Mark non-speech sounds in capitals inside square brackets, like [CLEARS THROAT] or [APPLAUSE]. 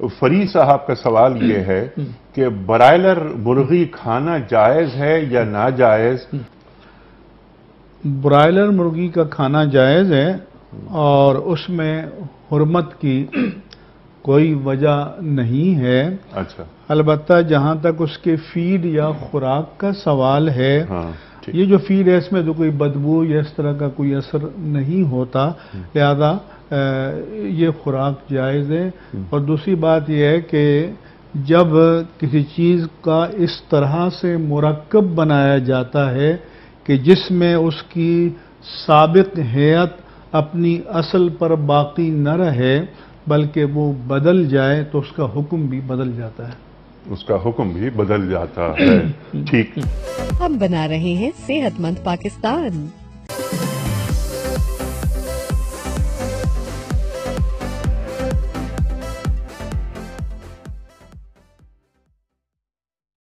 फरी साहब का सवाल हम्म, ये है हम्म। कि ब्रायलर मुर्गी खाना जायज़ है या ना जायज़ हम्म। ब्रायलर मुर्गी का खाना जायज़ है और उसमें हरमत की कोई वजह नहीं है। अच्छा। अलबत् जहाँ तक उसके फ़ीड या खुराक का सवाल है हाँ, ये जो फ़ीड है इसमें तो कोई बदबू या इस तरह का कोई असर नहीं होता। लिहाजा یہ خوراک جائز ہے۔ اور دوسری بات یہ ہے کہ جب کسی چیز کا اس طرح سے مرکب بنایا جاتا ہے کہ جس میں اس کی سابق حیت اپنی اصل پر باقی نہ رہے بلکہ وہ بدل جائے تو اس کا حکم بھی بدل جاتا ہے۔ اس کا حکم بھی بدل جاتا ہے۔ [CLEARS THROAT] ٹھیک۔ ہم بنا رہے ہیں صحت مند پاکستان۔